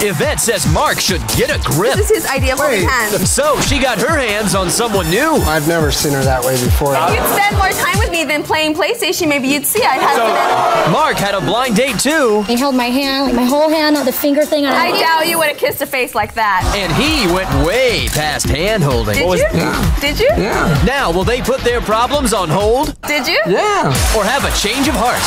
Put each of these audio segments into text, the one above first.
Yvette says Mark should get a grip. This is his idea of holding Wait. hands. So she got her hands on someone new. I've never seen her that way before. If you'd spend more time with me than playing PlayStation, maybe you'd see I had So Mark had a blind date too, He held my hand, like my whole hand, on the finger thing. And I doubt you would have kissed a face like that. and he went way past hand holding. Did you? Did you? Yeah. Now, will they put their problems on hold Did you? Yeah. or have a change of heart?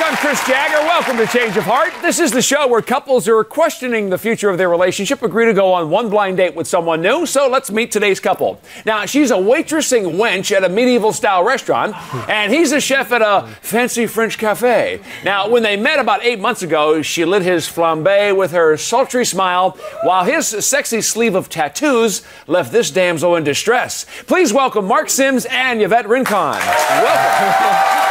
I'm Chris Jagger. Welcome to Change of Heart. This is the show where couples who are questioning the future of their relationship agree to go on one blind date with someone new. So let's meet today's couple. Now, she's a waitressing wench at a medieval style restaurant, and he's a chef at a fancy French cafe. Now, when they met about eight months ago, she lit his flambe with her sultry smile, while his sexy sleeve of tattoos left this damsel in distress. Please welcome Mark Sims and Yvette Rincon. Welcome.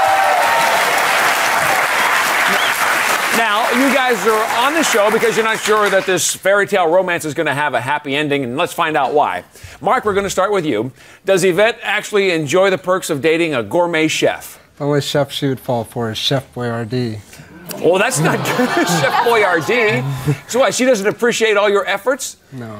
Now, you guys are on the show because you're not sure that this fairy tale romance is going to have a happy ending, and let's find out why. Mark, we're going to start with you. Does Yvette actually enjoy the perks of dating a gourmet chef? The only chef she would fall for is Chef Boyardee. Well, that's not Chef Boyardee. So what? She doesn't appreciate all your efforts? No.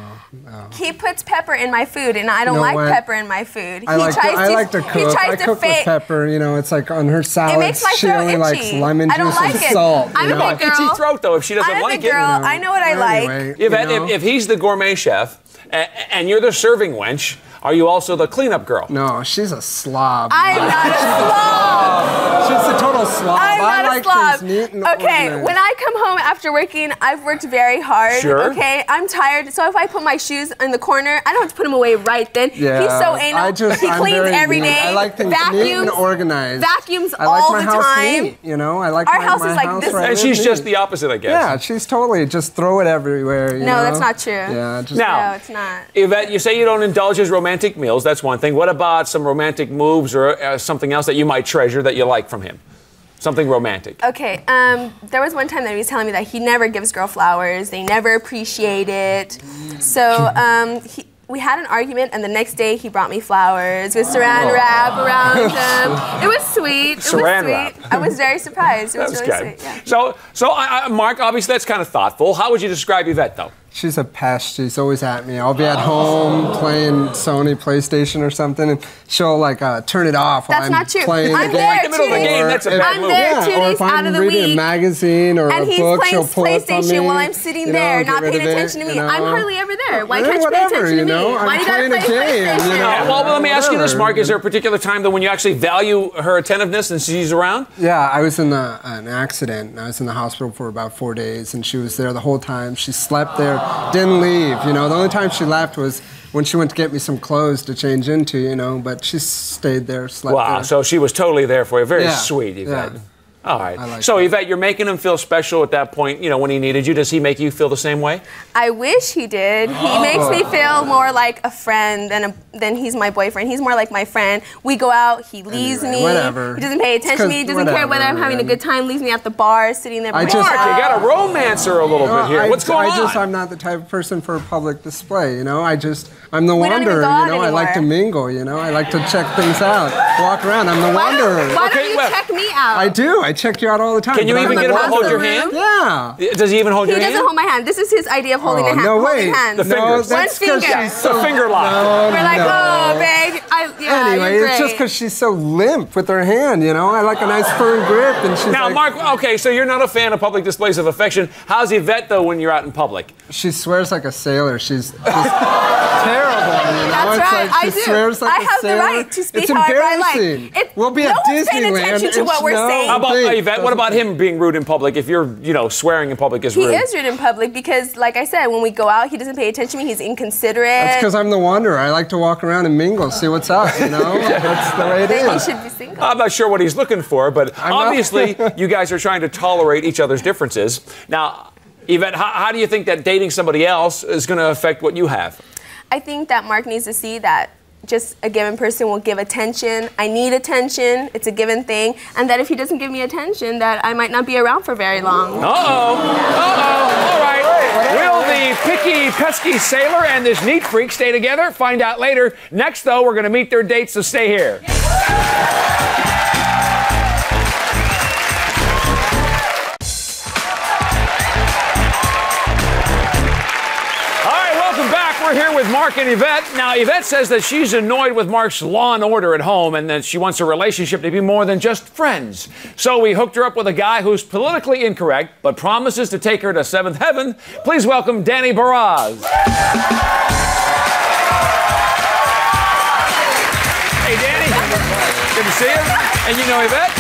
He puts pepper in my food, and I don't You know like what? pepper in my food. I he like, to, tries I like to He cook. tries I to cook fake. with pepper. You know, it's like on her salad. It makes my she throat only itchy. likes lemon juice like and it. salt. I'm you a know? big girl. Itchy throat, though, if she doesn't I'm a like big it. girl. I know what I like. Anyway, you Yvette, know? if, if he's the gourmet chef a- and you're the serving wench, are you also the cleanup girl? No, she's a slob. I'm not a slob. She's a total slob. I'm I not like a slob. things neat and Okay, organized. when I come home after working, I've worked very hard. Sure. Okay, I'm tired. So if I put my shoes in the corner, I don't have to put them away right then. Yeah, He's so anal. I just, he I'm cleans very every neat. day. I like things vacuums, neat and organized. Vacuums I like all my the house time. Neat, you know, I like Our my, house my is like house this- where I And live she's just neat. the opposite, I guess. Yeah, she's totally just throw it everywhere. You No, know? that's not true. Yeah, just Now- No, it's not. Yvette, you say you don't indulge his romantic meals. That's one thing. What about some romantic moves or uh, something else that you might treasure that you like from him? Something romantic. Okay, um, there was one time that he was telling me that he never gives girl flowers. They never appreciate it. So um, he, we had an argument, and the next day he brought me flowers with saran wrap around them. It was sweet. It Saran was sweet. wrap. I was very surprised. It was, was really good. sweet. Yeah. So, so I, I, Mark, obviously that's kind of thoughtful. How would you describe Yvette, though? She's a pest. She's always at me. I'll be at home playing Sony PlayStation or something, and she'll like uh, turn it off while That's I'm not true. playing I'm the there game. The middle of the game, days- that's a If- bad I'm move. there yeah, two or days if I'm out of the reading a week. magazine or And a he's book, she'll pull it from PlayStation while I'm sitting you know, there, get not rid paying of it, attention to me. you I'm know? hardly ever there. Why Yeah, can't you pay whatever, attention you to know? me? I'm Why do you gotta play game, you PlayStation? know? Yeah, well, let me ask you this, Mark. Is there a particular time that when you actually value her attentiveness and she's around? Yeah, I was in the, an accident. and I was in the hospital for about four days, and she was there the whole time. She slept there, didn't leave. You know, the only time she left was when she went to get me some clothes to change into. You know, but she stayed there, slept Wow, there. so she was totally there for you. Very Yeah, sweet, Yvette. yeah. All right. Like so, that. Yvette, you're making him feel special at that point, you know, when he needed you. Does he make you feel the same way? I wish he did. He oh. makes me feel more like a friend than a, than he's my boyfriend. He's more like my friend. We go out, he leaves Anyway, me. whether. He doesn't pay attention to me. He doesn't care whether I'm whatever, having a good time. Leaves me at the bar, sitting there. I by just- Mark, myself. you got a romancer a little bit here. I, What's going I just, on? I'm not the type of person for a public display, you know. I just, I'm the We wanderer, you out know. I like to mingle, you know. I like to check things out, walk around. I'm the Why don't, wanderer. why Okay, don't you well- check me out? I do. I check you out all the time. Can you even get him to hold your hand? Yeah. Does he even hold He your hand? He doesn't hold my hand. This is his idea of holding Oh, a hand. no holding way. The fingers. that's One 'cause finger. she's The finger lock. No, We're like, no. oh, babe. I, yeah, Anyway, you're it's just because she's so limp with her hand, you know. I like a nice firm grip, and she's Now, like, Mark, okay, so you're not a fan of public displays of affection. How's Yvette, though, when you're out in public? she swears like a sailor. She's just terrible, you know. That's it's right, like I do. swears like I a have the right to speak it's however I like. embarrassing. It- we'll be no at Disneyland. Attention to what we're no saying. How about thing Yvette? What about him being rude in public? If you're, you know, swearing in public is He rude. is rude in public because, like I said, when we go out, he doesn't pay attention to me. He's inconsiderate. That's because I'm the wanderer. I like to walk around and mingle, see what's up, you know? That's the way it Then he should be single. I'm not sure what he's looking for, but not. obviously you guys are trying to tolerate each other's differences. Now, Yvette, how, how do you think that dating somebody else is going to affect what you have? I think that Mark needs to see that just a given person will give attention. I need attention. It's a given thing. And that if he doesn't give me attention, that I might not be around for very long. Uh oh. Uh oh. All right. Will the picky pesky sailor and this neat freak stay together? Find out later. Next, though, we're going to meet their dates, so stay here. We're here with Mark and Yvette. Now, Yvette says that she's annoyed with Mark's law and order at home and that she wants a relationship to be more than just friends. So we hooked her up with a guy who's politically incorrect but promises to take her to seventh heaven. Please welcome Danny Baraz. Hey, Danny. Good to see you. And you know Yvette?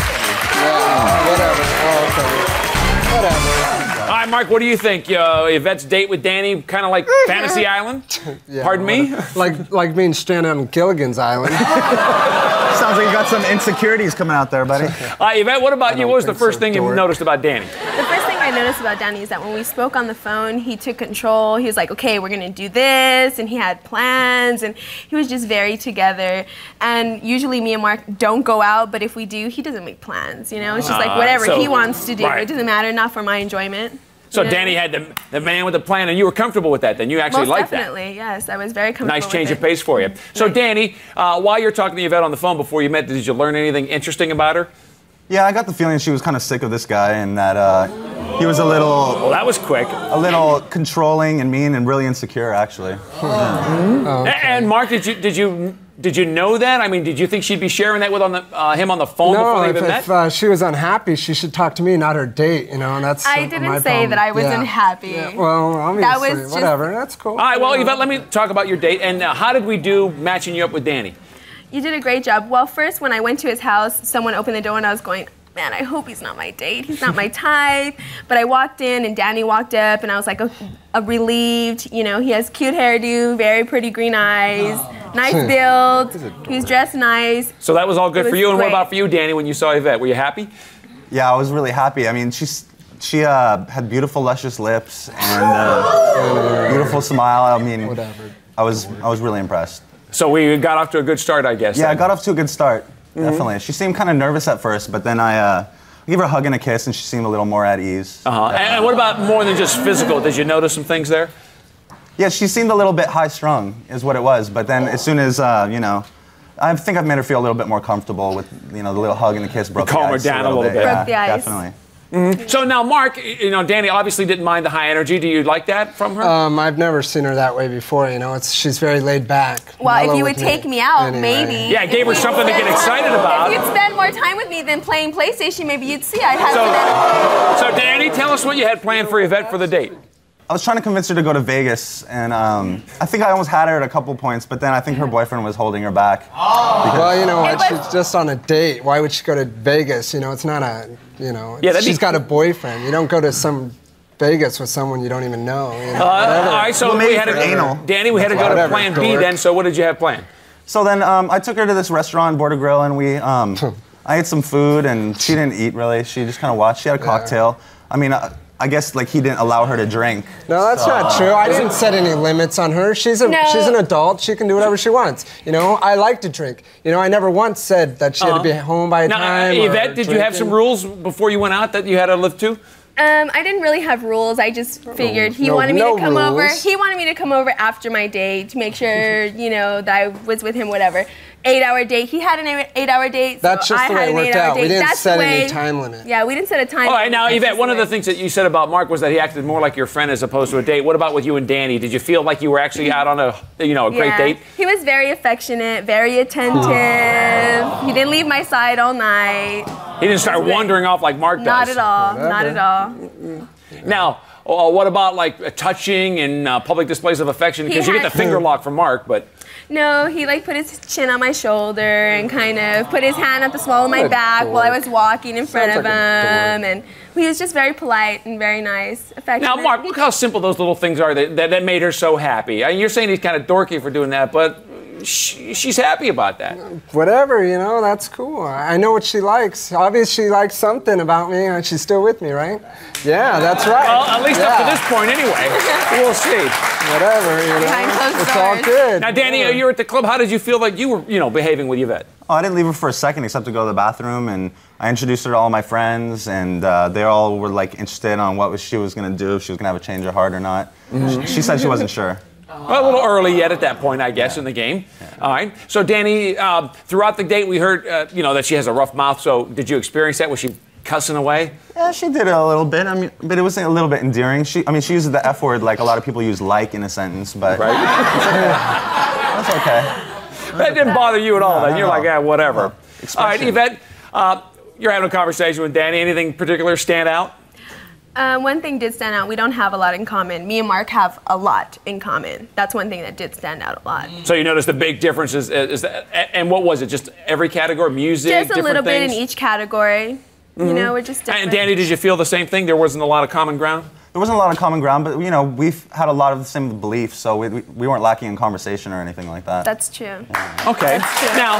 Right, Mark, what do you think? Uh, Yvette's date with Danny, kind of like Fantasy Island? Yeah, Pardon me? Like like being stranded on Gilligan's Island. Sounds like you got some insecurities coming out there, buddy. Uh, Yvette, what about you? What was the first so, thing you noticed about Danny? The first thing I noticed about Danny is that when we spoke on the phone, he took control. He was like, okay, we're gonna do this, and he had plans, and he was just very together. And usually me and Mark don't go out, but if we do, he doesn't make plans. You know, it's just like Uh, whatever so- he wants to do. right. It doesn't matter, not for my enjoyment. So Yeah. Danny had the, the man with the plan, and you were comfortable with that. Then you actually Most liked definitely, yes. I was very comfortable. Nice change with of it. pace for you. So Right. Danny, uh, while you're talking to Yvette on the phone before you met, did you learn anything interesting about her? Yeah, I got the feeling she was kind of sick of this guy and that uh, he was a little, Well, that was quick. a little controlling and mean and really insecure, actually. A- And Mark, did you did you did you know that? I mean, did you think she'd be sharing that with on the uh, him on the phone no, before they if, even if met? uh, she was unhappy, she should talk to me, not her date. You know, and that's. I uh, didn't my say problem. that I wasn't Yeah. happy. Yeah, well, obviously, was just- whatever. That's cool. All right, well, Yvette, let me talk about your date. And uh, how did we do matching you up with Danny? You did a great job. Well, first, when I went to his house, someone opened the door and I was going, man, I hope he's not my date. He's not my type. But I walked in and Danny walked up and I was like, oh, uh, relieved. You know, he has cute hairdo, very pretty green eyes, nice build. He's dressed nice. So that was all good It for was you. And what about for you, Danny? When you saw Yvette, were you happy? Yeah, I was really happy. I mean, she's, she uh, had beautiful, luscious lips and uh, beautiful smile. I mean, Whatever. I was, I was really impressed. So we got off to a good start, I guess. Yeah, I got off to a good start, definitely. She seemed kind of nervous at first, but then I uh, gave her a hug and a kiss, and she seemed a little more at ease. Uh-huh. And, and what about more than just physical? Did you notice some things there? Yeah, she seemed a little bit high strung, is what it was. But then as soon as, uh, you know, I think I've made her feel a little bit more comfortable with, you know, the little hug and the kiss broke Calm the her ice down a little bit. Yeah, Broke the ice. Definitely. So now, Mark, you know, Danny obviously didn't mind the high energy. Do you like that from her? Um, I've never seen her that way before. You know, it's she's very laid back. Well, if you would take me out, Anyway. maybe. Yeah, it gave her something to get excited more- about. If you'd spend more time with me than playing PlayStation, maybe you'd see I'd have So- so, Danny, tell us what you had planned for Yvette for the date. I was trying to convince her to go to Vegas, and um, I think I almost had her at a couple points, but then I think her boyfriend was holding her back. Well, you know what? was- She's just on a date. Why would she go to Vegas? You know, it's not a. You know, Yeah, that'd she's be- got a boyfriend. You don't go to some Vegas with someone you don't even know. You know, Uh, all right, so Well, we had to for anal. Danny, we had to go to Whatever, Plan B then. So what did you have planned? So then um, I took her to this restaurant, Border Grill, and we, um, I ate some food, and she didn't eat really. She just kind of watched. She had a cocktail. I mean, I, I guess like he didn't allow her to drink. No, that's not true. I didn't set any limits on her. She's a No. she's an adult. She can do whatever she wants. You know, I like to drink. You know, I never once said that she had to be home by a Uh-huh. Now, uh, time. or Yvette, did you have some rules before you went out that you had to live to? Um, I didn't really have rules. I just figured he no- wanted me no to come over. He wanted me to come over after my date to make sure, you know, that I was with him. Whatever. Eight-hour date. He had an eight- eight-hour date. so That's just I the had way it an worked eight-hour out. We date. didn't That's set the any time limit. Yeah, we didn't set a time. Limit. All right, now, Yvette, one of the things that you said about Mark was that he acted more like your friend as opposed to a date. What about with you and Danny? Did you feel like you were actually out on a, you know, a great yeah. date? He was very affectionate, very attentive. he didn't leave my side all night. He didn't start wandering off like Mark does. Not at all. Not at all. Now, uh, what about like uh, touching and uh, public displays of affection? Because you get the finger lock from Mark, but No, he like put his chin on my shoulder and kind of put his hand at the small of my back while I was walking in front Sounds of like him, and he was just very polite and very nice, affectionate. now, Mark, look how simple those little things are that, that, that made her so happy. I mean, you're saying he's kind of dorky for doing that, but she, she's happy about that. Whatever, you know, that's cool. I I know what she likes. Obviously, she likes something about me, and she's still with me, right? Yeah, that's right. Well, at least up to this point, anyway. We'll see. Whatever, you know. closed It's all good. Now, Danny, Yeah. you were at the club. How did you feel like you were, you know, behaving with Yvette? Oh, I didn't leave her for a second except to go to the bathroom, and I introduced her to all my friends, and uh, they all were like interested on what was she was gonna do, if she was gonna have a change of heart or not. Mm-hmm. She, she said she wasn't sure. A little early yet at that point, I guess, in the game. All right. So, Danny, um, throughout the date, we heard, uh, you know, that she has a rough mouth. So, did you experience that? Was she cussing away? Yeah, she did it a little bit. I mean, but it was a little bit endearing. She, I mean, she uses the F word like a lot of people use like in a sentence, but Right? that's okay. that didn't bother you at all. Then you're no. like, yeah, whatever. No. All right, Yvette, uh, you're having a conversation with Danny. Anything particular stand out? Um, one thing did stand out. We don't have a lot in common. Me and Mark have a lot in common. That's one thing that did stand out a lot. So you noticed the big differences. Is that, and what was it? Just every category, music, Just a different little bit in each category. You know, we're just different. And Danny, did you feel the same thing? There wasn't a lot of common ground. There wasn't a lot of common ground, but you know, we've had a lot of the same beliefs, so we, we, we weren't lacking in conversation or anything like that. That's true. Okay. That's true. Now,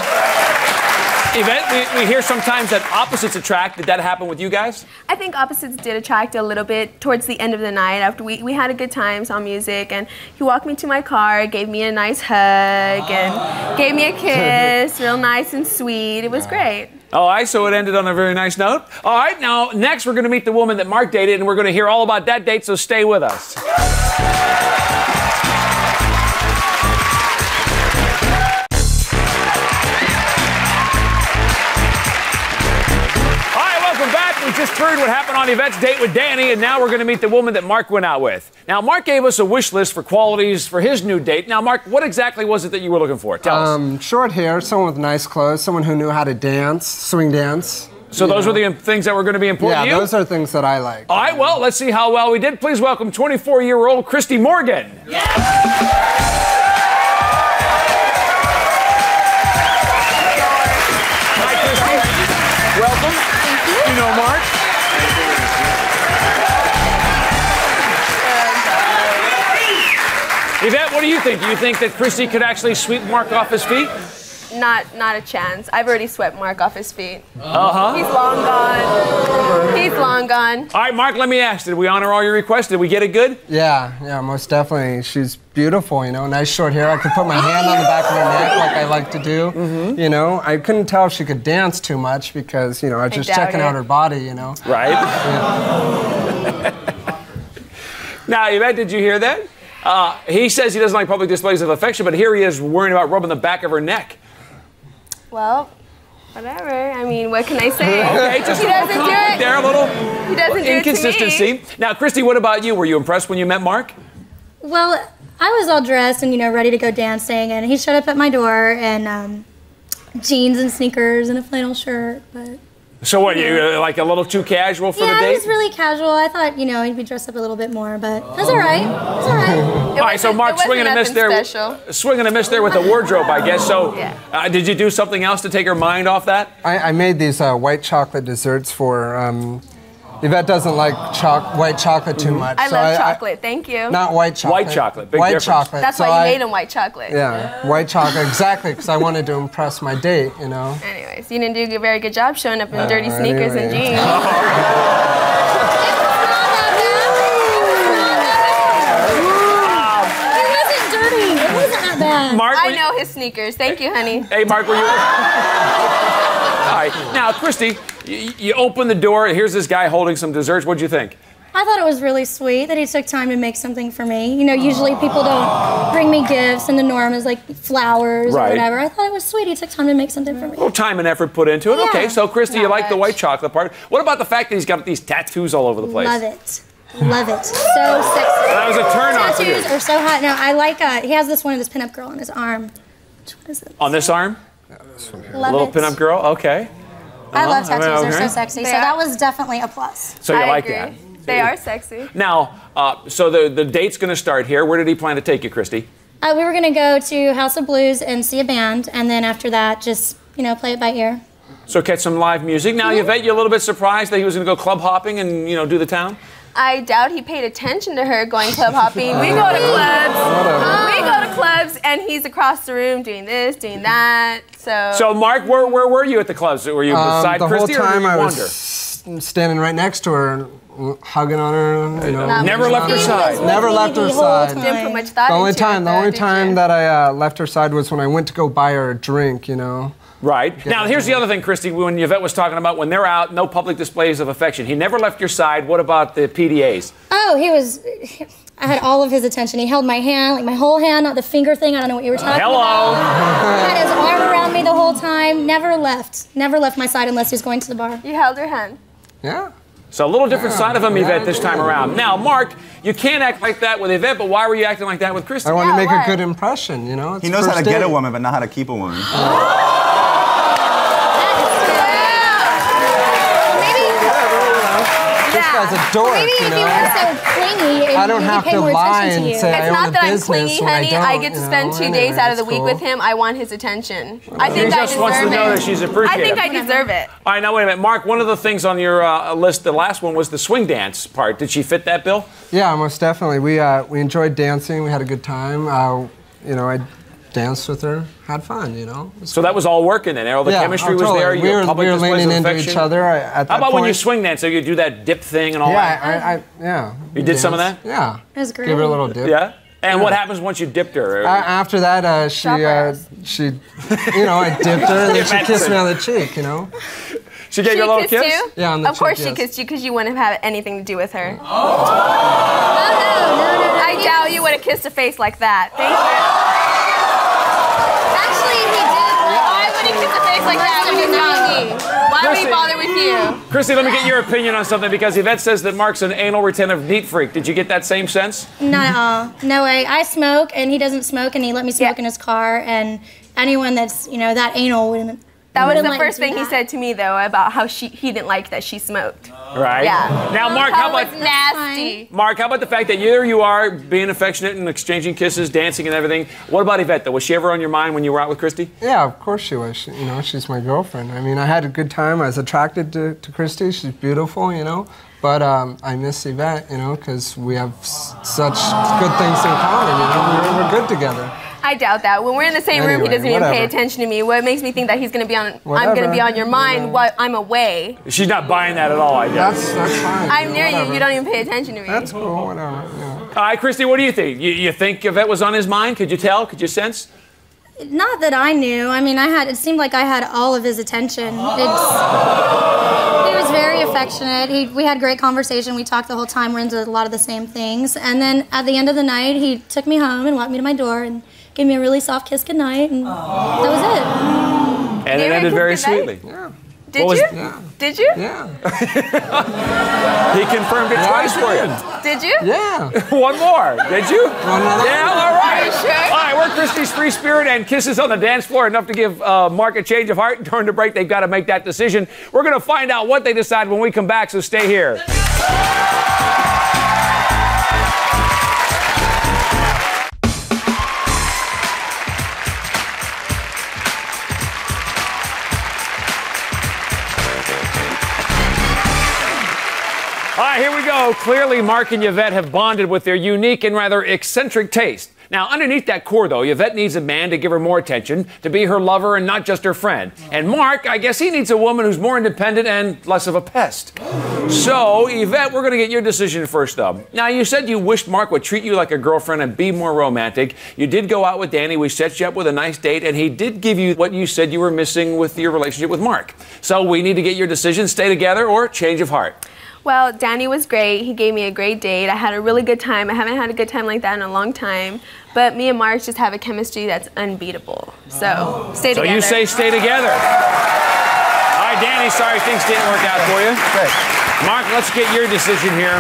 Yvette, we, we hear sometimes that opposites attract. Did that happen with you guys? I think opposites did attract a little bit towards the end of the night after we, we had a good time, saw music, and he walked me to my car, gave me a nice hug, and gave me a kiss, real nice and sweet. It was great. All right, so it ended on a very nice note. All right, now next we're going to meet the woman that Mark dated, and we're going to hear all about that date, so stay with us. Heard what happened on Yvette's date with Danny, and now we're going to meet the woman that Mark went out with. Now, Mark gave us a wish list for qualities for his new date. Now, Mark, what exactly was it that you were looking for? Tell us. Um, short hair, someone with nice clothes, someone who knew how to dance, swing dance. So those were the things that were going to be important Yeah, to you? those are things that I like. All right, well, let's see how well we did. Please welcome 24 year old Christy Morgan. Hi, Yvette, what do you think? Do you think that Christy could actually sweep Mark off his feet? Not not a chance. I've already swept Mark off his feet. Uh huh. He's long gone. He's long gone. All right, Mark, let me ask. Did we honor all your requests? Did we get it good? Yeah, yeah, most definitely. She's beautiful, you know, nice short hair. I could put my hand on the back of her neck like I like to do. Mm-hmm. You know, I couldn't tell if she could dance too much because, you know, I was just doubt checking it. out her body, you know. Right? now, Yvette, did you hear that? Uh, he says he doesn't like public displays of affection, but here he is worrying about rubbing the back of her neck. Well, whatever. I mean, what can I say? Okay, just he a little doesn't do it. there, a little He doesn't do it to inconsistency. me. Now, Christy, what about you? Were you impressed when you met Mark? Well, I was all dressed and you know ready to go dancing, and he showed up at my door in um, jeans and sneakers and a flannel shirt. But So, what, you uh, like a little too casual for yeah, the it date? was really casual. I thought you know he'd be dressed up a little bit more, but that's all right. That's all right. all right, so Mark swinging a miss there, special. swinging a miss there with the wardrobe, I guess. So, Yeah. uh, did you do something else to take her mind off that? I, I made these uh, white chocolate desserts for. Um, Yvette doesn't like choc- white chocolate too mm-hmm. much. I so love chocolate. Thank you. not white chocolate. White chocolate, big white difference. chocolate. That's so why you I- made him white chocolate. Yeah, white chocolate, exactly, because I wanted to impress my date, you know. Anyways, you didn't do a very good job showing up in dirty sneakers and jeans. It wasn't dirty. It wasn't that bad. Mark, were I you- know his sneakers. Thank you, honey. Hey, Mark, were you? Right. Now, Christy, you, you open the door. Here's this guy holding some desserts. What'd you think? I thought it was really sweet that he took time to make something for me. You know, usually people don't bring me gifts, and the norm is like flowers Right. or whatever. I thought it was sweet. He took time to make something for me. little time and effort put into it. Yeah. Okay, so Christy, you Not like the white chocolate part. What about the fact that he's got these tattoos all over the place? Love it. Love it. So sexy. That was a turn on. Tattoos are so hot. Now I like. Uh, he has this one of this pinup girl on his arm. Which one is it? On this arm? Love Little it. pinup girl? Okay. I love Uh-huh. tattoos. They're Okay. so sexy. They so are. that was definitely a plus. So you I like agree. that. They are sexy. Now, uh, so the, the date's going to start here. Where did he plan to take you, Christy? Uh, we were gonna go to House of Blues and see a band, and then after that, just you know, play it by ear. So catch some live music. Now, Mm-hmm. Yvette, you a little bit surprised that he was going to go club hopping and, you know, do the town? I doubt he paid attention to her going club hopping. We go to clubs. And he's across the room doing this, doing that. So. So, Mark, where, where were you at the clubs? Were you Um, beside the Christy whole or did time you I wander? was standing right next to her, hugging on her. You know, Never left her side. was Never left her side. didn't put much thought The only time, the only time that I uh, left her side was when I went to go buy her a drink. You know. Right. Now, here's the other thing, Christy, when Yvette was talking about when they're out, no public displays of affection. He never left your side. What about the PDAs? Oh, he was. I had all of his attention. He held my hand, like my whole hand, not the finger thing. I don't know what you were talking Hello. about. He had his arm around me the whole time. Never left. Never left my side unless he was going to the bar. You held her hand. Yeah. So a little different side of him, Yvette, this time around. Now, Mark, you can't act like that with Yvette, but why were you acting like that with Christy? I want Yeah, to make why? a good impression. You know. It's He knows how to first get a woman, but not how to keep a woman. This guy's a dork. Maybe you if know. you weren't so clingy, and I don't he have pay to more lie attention to and you. say It's own not a that I'm clingy, when I honey. I, don't, get to you spend know. two Anyway, days out of the it's week cool. with him. I want his attention. I think just I deserve wants to it. know that she's appreciative. I think I deserve it. All right, now wait a minute. Mark, one of the things on your uh, list, the last one, was the swing dance part. Did she fit that bill? Yeah, most definitely. We uh, we enjoyed dancing. We had a good time. Uh, you know, I danced with her, had fun. You know. It was So that was all working then. All the Yeah, chemistry oh, was there. We your were, public we were leaning into affection. each other. I, at that How about when you swing dance? So you do that dip thing and all Yeah, that? I, I, yeah. You did some of that? Yeah. It was great. Give her a little dip. Yeah? And what happens once you dipped her? A- after that, uh, she, uh, she, you know, I dipped her and then she kissed me on the cheek. You know. she gave She you a little kiss? you? Yeah, on the Of course cheek, she kissed you because you wouldn't have had anything to do with her. No, no, no, no. I doubt you would have kissed a face like that. Thank you. Actually, he did. Why would he kiss a face like that when he's not me? Why would he Chrissy. bother with you? Christy, let me get your opinion on something because Yvette says that Mark's an anal retentive neat freak. Did you get that same sense? Not at all. No way. I smoke, and he doesn't smoke, and he let me smoke Yeah. in his car. And anyone that's you know that anal wouldn't. That was the first do thing he said to me, though, about how she he didn't like that she smoked. Right? Yeah. Now, Mark, how about nasty. Mark? How about the fact that here you are being affectionate and exchanging kisses, dancing, and everything? What about Yvette? Though, was she ever on your mind when you were out with Christy? Yeah, of course she was. She, you know, she's my girlfriend. I mean, I had a good time. I was attracted to, to Christy. She's beautiful, you know. But um, I miss Yvette, you know, because we have s- such good things in common. You know, we're, we're good together. I doubt that. When we're in the same room, he doesn't even pay attention to me. What makes me think that he's gonna be on? I'm gonna be on your mind while I'm away. She's not buying that at all, I guess. That's that's fine. I'm near you. whatever. You don't even pay attention to me. That's cool. Whatever. You know. All right, Christy, what do you think? You, you think Yvette was on his mind? Could you tell? Could you sense? Not that I knew. I mean, I had. It seemed like I had all of his attention. It's, he was very affectionate. He, we had great conversation. We talked the whole time. We're into a lot of the same things. And then at the end of the night, he took me home and walked me to my door and gave me a really soft kiss goodnight. And that was it. And They it ended very goodnight? sweetly. Did What was- you? Yeah. Did you? Yeah. He confirmed it twice for you. Did you? Yeah. One more. Did you? another? Yeah, all right. Are you sure? All right, we're Christy's free spirit and kisses on the dance floor enough to give uh, Mark a change of heart. During the break, they've got to make that decision. We're going to find out what they decide when we come back, so stay here. We go. Clearly, Mark and Yvette have bonded with their unique and rather eccentric taste. Now, underneath that core, though, Yvette needs a man to give her more attention, to be her lover and not just her friend. And Mark, I guess he needs a woman who's more independent and less of a pest. So, Yvette, we're going to get your decision first, though. Now, you said you wished Mark would treat you like a girlfriend and be more romantic. You did go out with Danny. We set you up with a nice date, and he did give you what you said you were missing with your relationship with Mark. So, we need to get your decision stay together or change of heart. Well, Danny was great. He gave me a great date. I had a really good time. I haven't had a good time like that in a long time. But me and Mark just have a chemistry that's unbeatable. So stay So together. So you say stay together. All right, Danny, sorry things didn't work out for you. Mark, let's get your decision here.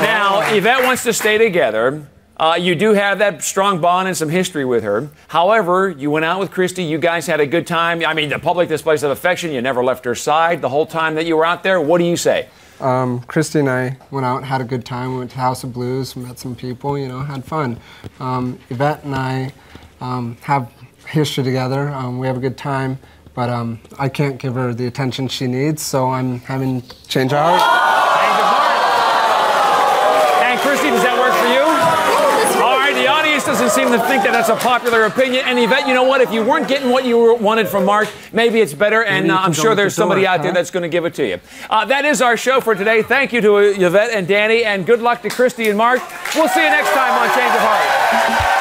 Now, Yvette wants to stay together. Uh, you do have that strong bond and some history with her. However, you went out with Christy. You guys had a good time. I mean, the public displays of affection. You never left her side the whole time that you were out there. What do you say? Um, Christy and I went out, had a good time. We went to House of Blues, met some people, you know, had fun. Um, Yvette and I um, have history together. Um, we have a good time, but um, I can't give her the attention she needs, so I'm having change of heart. Change of heart. And Christy, does that work for you? All right, the audience doesn't seem to think that that's a popular opinion. And Yvette, you know what? If you weren't getting what you wanted from Mark, maybe it's better. And uh, I'm sure there's the somebody door, out there that's going to give it to you. Uh, that is our show for today. Thank you to uh, Yvette and Danny, and good luck to Christy and Mark. We'll see you next time on Change of Heart.